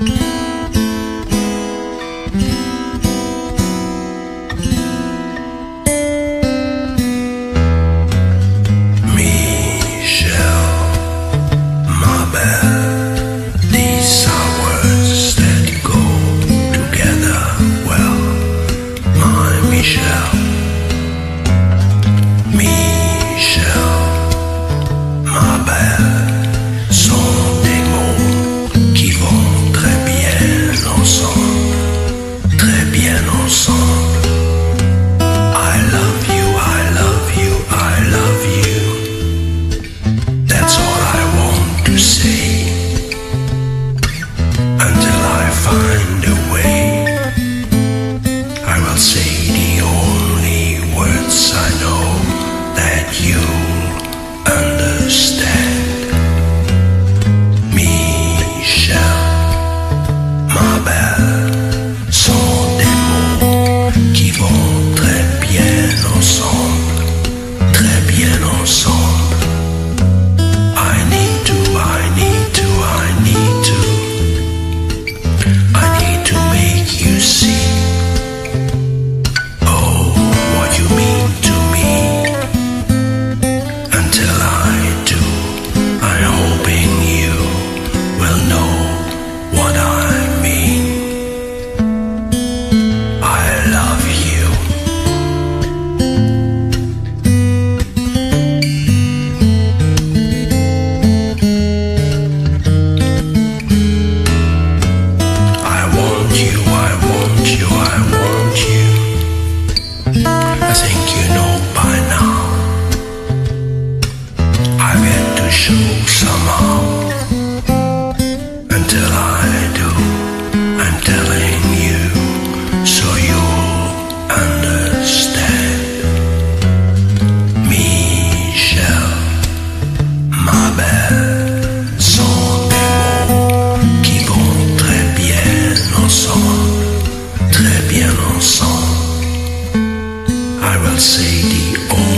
Michelle, som. I think you know by now. I've yet to show somehow Until I do I'm telling you So you'll understand. Michelle My bad. Sadie.